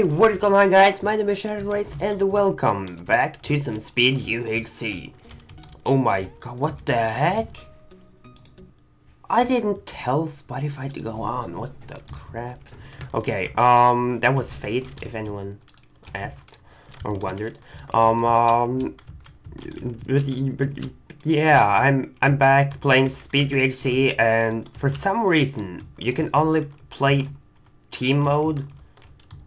Hey, what is going on guys? My name is Shadow Race and welcome back to some Speed UHC. Oh my god, what the heck? I didn't tell Spotify to go on, what the crap? Okay, um, that was Fate, if anyone asked or wondered. Um, um, but, but yeah, I'm I'm back playing Speed UHC and for some reason you can only play team mode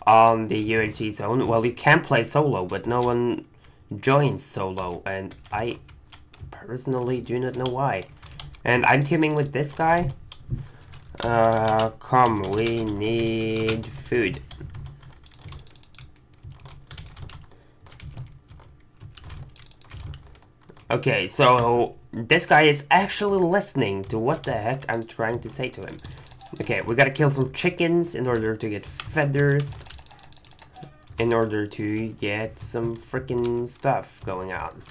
on the UHC zone. Well, you can play solo, but no one joins solo, and I personally do not know why. And I'm teaming with this guy. Uh, come, we need food. Okay, so this guy is actually listening to what the heck I'm trying to say to him. Okay, we gotta kill some chickens in order to get feathers in order to get some freaking stuff going on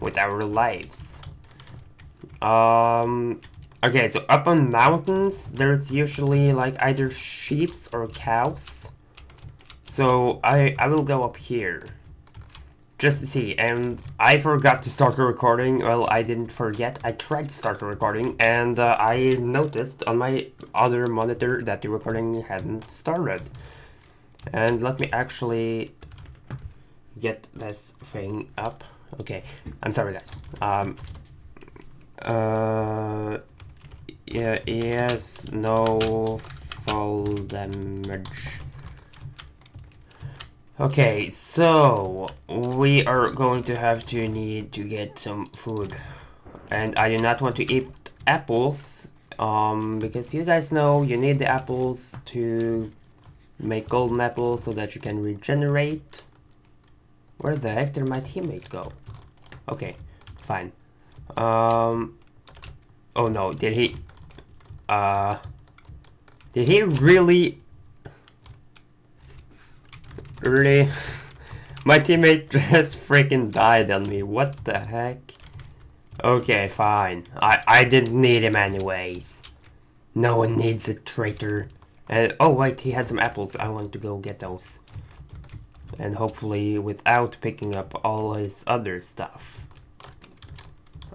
with our lives. Um, okay, so up on mountains, there's usually like either sheeps or cows. So I, I will go up here just to see. And I forgot to start the recording. Well, I didn't forget. I tried to start the recording and uh, I noticed on my other monitor that the recording hadn't started. And let me actually get this thing up. Okay, I'm sorry guys. Um, uh, yeah, yes, no fall damage. Okay, so we are going to have to need to get some food. And I do not want to eat apples, um, because you guys know you need the apples to make golden apples so that you can regenerate. Where the heck did my teammate go? Okay, fine. Um, oh no, did he, uh, did he really, really, my teammate just freaking died on me, what the heck? Okay, fine, I, I didn't need him anyways. No one needs a traitor. And, oh wait, he had some apples. I want to go get those. And hopefully without picking up all his other stuff.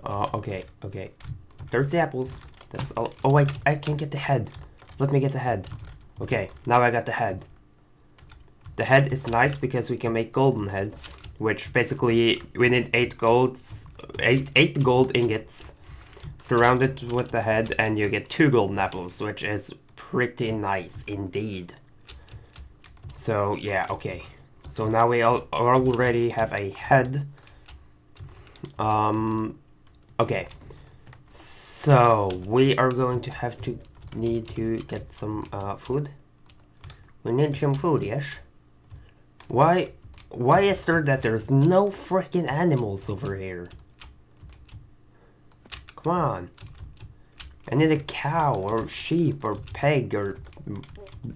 Uh, okay, okay. There's the apples. That's all. Oh wait, I can't get the head. Let me get the head. Okay, now I got the head. The head is nice because we can make golden heads. Which basically, we need 8 golds, eight, eight gold ingots surrounded with the head and you get 2 golden apples, which is pretty nice indeed. So yeah, okay. So now we all already have a head. Um, okay. So we are going to have to need to get some uh, food. We need some food, yes. Why? Why is there that there's no freaking animals over here? Come on. I need a cow or sheep or pig or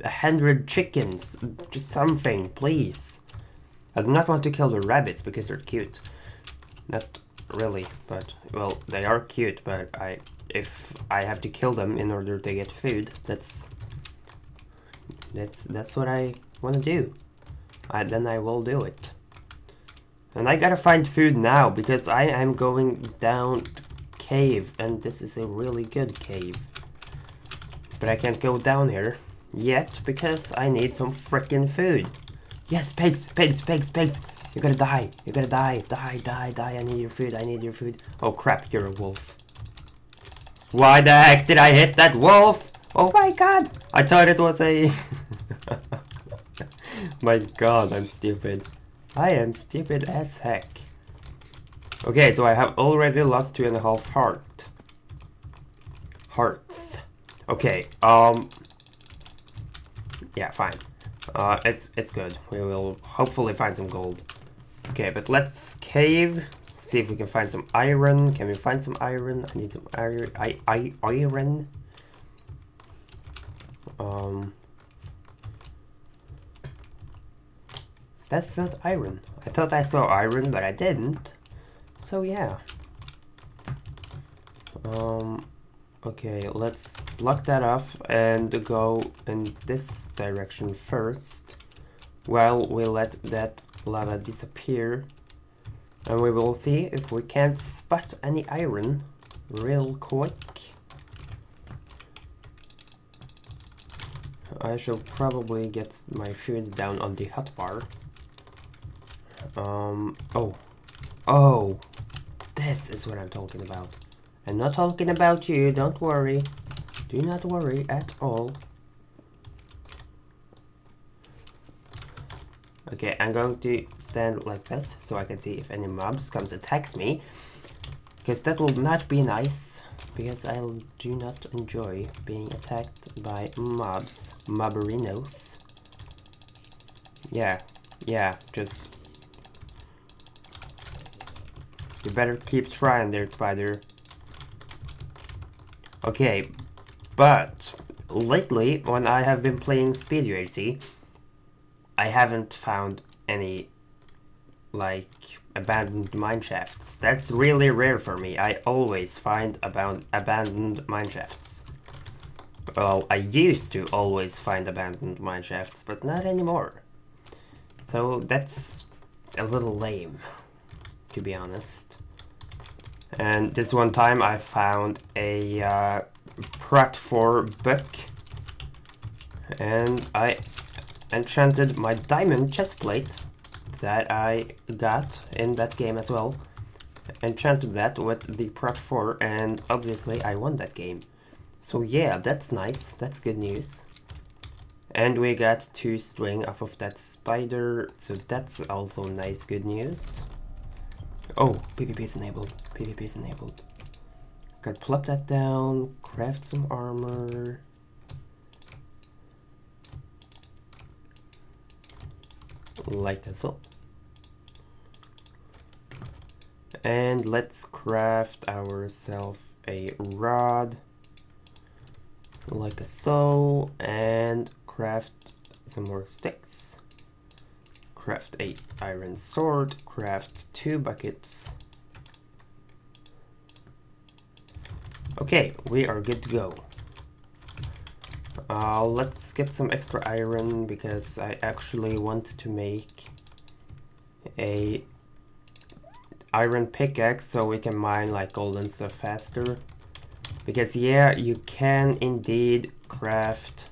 a hundred chickens. Just something, please. I do not want to kill the rabbits because they're cute. Not really, but well, they are cute, but I if I have to kill them in order to get food, that's that's that's what I want to do. I, then I will do it. And I gotta find food now because I am going down cave and this is a really good cave. But I can't go down here yet because I need some freaking food. Yes, pigs, pigs, pigs, pigs. You're gonna die. You're gonna die. Die, die, die. I need your food. I need your food. Oh crap, you're a wolf. Why the heck did I hit that wolf? Oh my god! I thought it was a... my god, I'm stupid. I am stupid as heck. Okay, so I have already lost two and a half heart. Hearts. Okay, um... Yeah, fine. Uh, it's, it's good. We will hopefully find some gold. Okay, but let's cave. See if we can find some iron. Can we find some iron? I need some iron. I, I, iron. Um... That's not iron. I thought I saw iron, but I didn't. So yeah. Um, okay, let's block that off and go in this direction first. while we let that lava disappear. And we will see if we can't spot any iron real quick. I shall probably get my food down on the hotbar. Um, oh. Oh! This is what I'm talking about. I'm not talking about you, don't worry. Do not worry at all. Okay, I'm going to stand like this so I can see if any mobs comes attacks me. Because that will not be nice. Because I do not enjoy being attacked by mobs. Mobberinos. Yeah, yeah, just... You better keep trying there, spider. Okay, but lately, when I have been playing Speed UHC, I haven't found any like abandoned mine shafts. That's really rare for me. I always find about abandoned mine shafts. Well, I used to always find abandoned mine shafts, but not anymore. So that's a little lame, to be honest. And this one time I found a uh, Prot 4 book and I enchanted my diamond chestplate that I got in that game as well. Enchanted that with the Prot 4 and obviously I won that game. So yeah, that's nice, that's good news. And we got two string off of that spider, so that's also nice good news. Oh, PvP is enabled, PvP is enabled. Gotta plop that down, craft some armor. like so. And let's craft ourselves a rod like so and craft some more sticks. Craft a iron sword, craft two buckets. Okay, we are good to go. Uh, let's get some extra iron because I actually want to make a iron pickaxe so we can mine like gold and stuff faster. Because yeah, you can indeed craft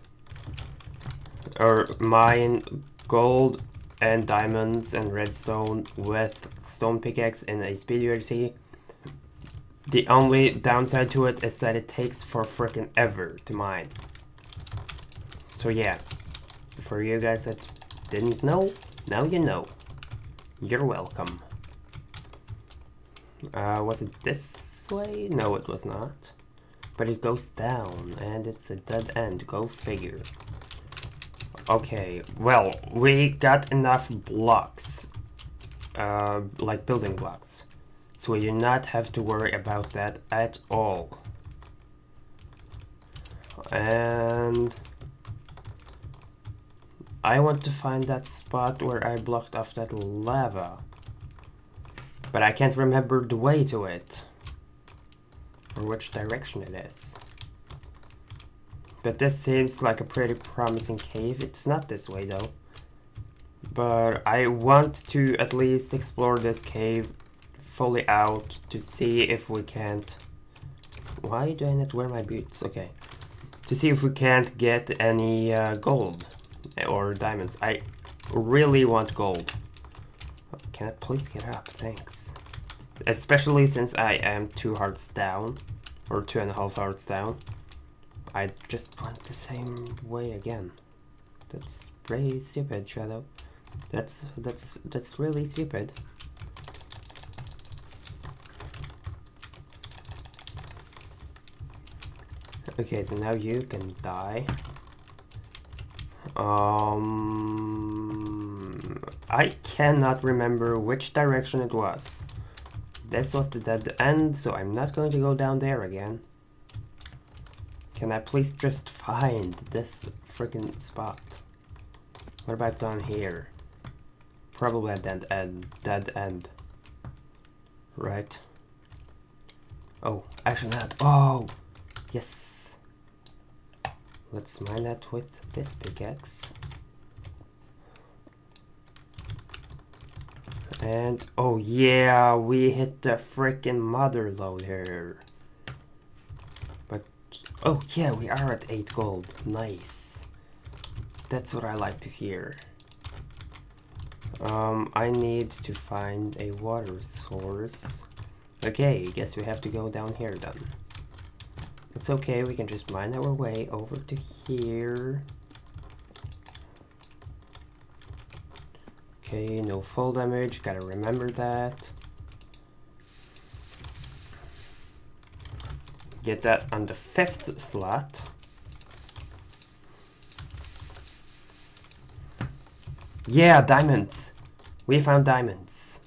or mine gold and diamonds and redstone with stone pickaxe in a speed UHC. The only downside to it is that it takes for freaking ever to mine. So yeah, for you guys that didn't know, now you know. You're welcome. Uh, was it this way? No, it was not. But it goes down, and it's a dead end. Go figure. Okay, well, we got enough blocks. Uh, like building blocks. So we do not have to worry about that at all. And... I want to find that spot where I blocked off that lava. But I can't remember the way to it. Or which direction it is. But this seems like a pretty promising cave. It's not this way though. But I want to at least explore this cave fully out to see if we can't... Why do I not wear my boots? Okay. To see if we can't get any uh, gold or diamonds. I really want gold. Can I please get up? Thanks. Especially since I am two hearts down, or two and a half hearts down. I just went the same way again. That's pretty stupid, Shadow. That's that's that's really stupid. Okay, so now you can die. Um, I cannot remember which direction it was. This was the dead end, so I'm not going to go down there again. Can I please just find this freaking spot? What about down here? Probably a dead end. Dead end. Right. Oh, actually not. Oh, yes. Let's mine that with this pickaxe. And, oh yeah, we hit the freaking mother load here. Oh yeah, we are at 8 gold. Nice. That's what I like to hear. Um, I need to find a water source. Okay, I guess we have to go down here then. It's okay, we can just mine our way over to here. Okay, no fall damage, gotta remember that. Get that on the fifth slot. Yeah, diamonds! We found diamonds.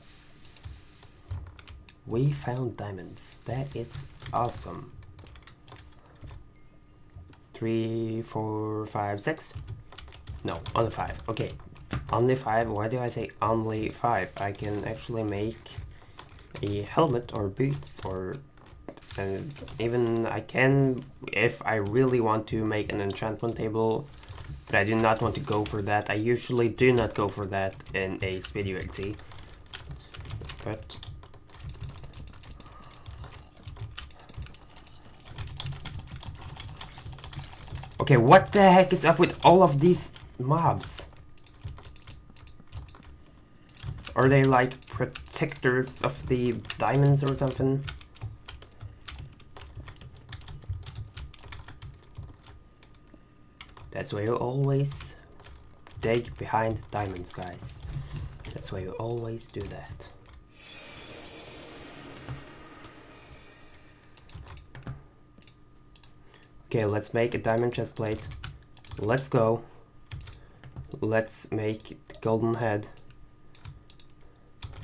We found diamonds. That is awesome. Three, four, five, six. No, only five. Okay, only five. Why do I say only five? I can actually make a helmet or boots or and even I can if I really want to make an enchantment table but I do not want to go for that. I usually do not go for that in a Speed UHC. But... Okay, what the heck is up with all of these mobs? Are they like protectors of the diamonds or something? That's why you always dig behind diamonds, guys. That's why you always do that. Okay, let's make a diamond chest plate. Let's go. Let's make the golden head.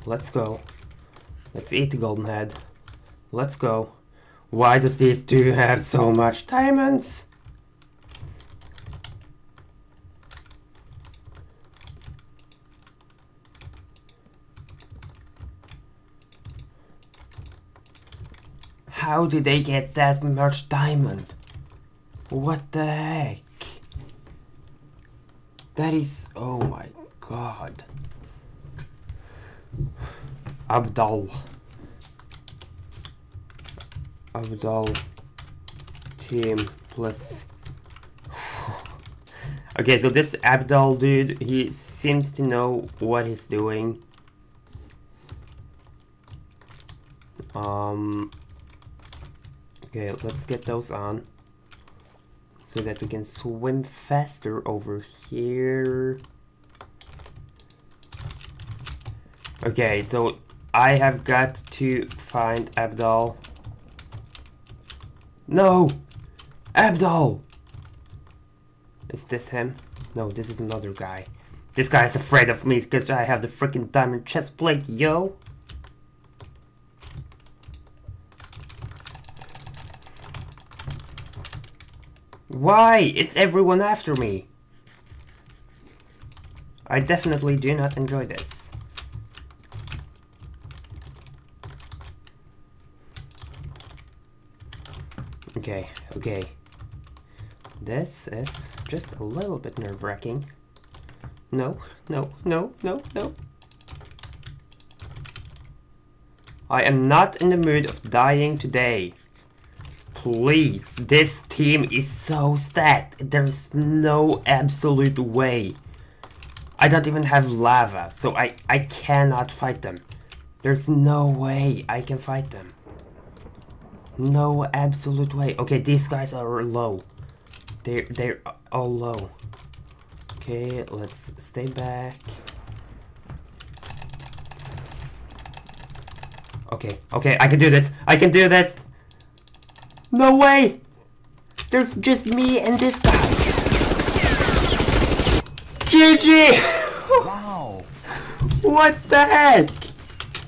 Let's go. Let's eat the golden head. Let's go. Why does these two have so much diamonds? How did they get that much diamond? What the heck? That is... Oh my god. Abdal. Abdal. Team plus... okay, so this Abdal dude, he seems to know what he's doing. Um, Okay, let's get those on. So that we can swim faster over here. Okay, so I have got to find Abdal. No! Abdal! Is this him? No, this is another guy. This guy is afraid of me because I have the freaking diamond chest plate, yo! Why is everyone after me? I definitely do not enjoy this. Okay, okay. This is just a little bit nerve-wracking. No, no, no, no, no. I am not in the mood of dying today. Please, this team is so stacked. There's no absolute way. I don't even have lava, so I, I cannot fight them. There's no way I can fight them. No absolute way. Okay, these guys are low. They're, they're all low. Okay, let's stay back. Okay, okay, I can do this. I can do this. No way! There's just me and this guy. GG! Wow! what the heck?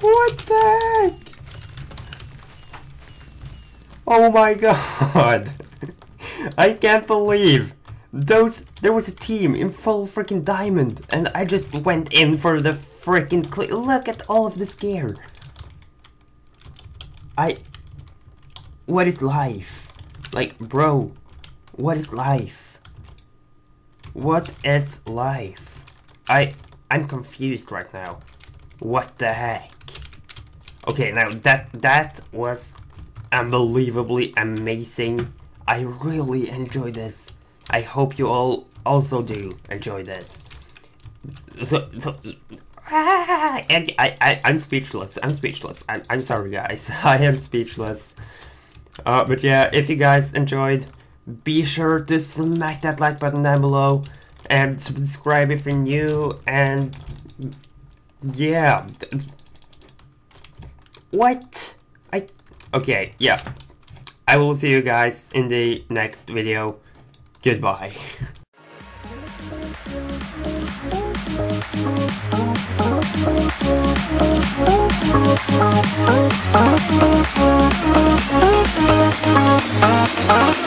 What the heck? Oh my god! I can't believe those there was a team in full freaking diamond and I just went in for the freaking look at all of this gear. I what is life? Like, bro, what is life? What is life? I, I'm confused right now. What the heck? Okay, now that that was unbelievably amazing. I really enjoy this. I hope you all also do enjoy this. So, so ah, I, I, I'm speechless. I'm speechless. I'm, I'm sorry, guys. I am speechless. Uh, but yeah, if you guys enjoyed, be sure to smack that like button down below and subscribe if you're new. And yeah, what? I okay, yeah. I will see you guys in the next video. Goodbye. Oh, oh, oh, oh, oh.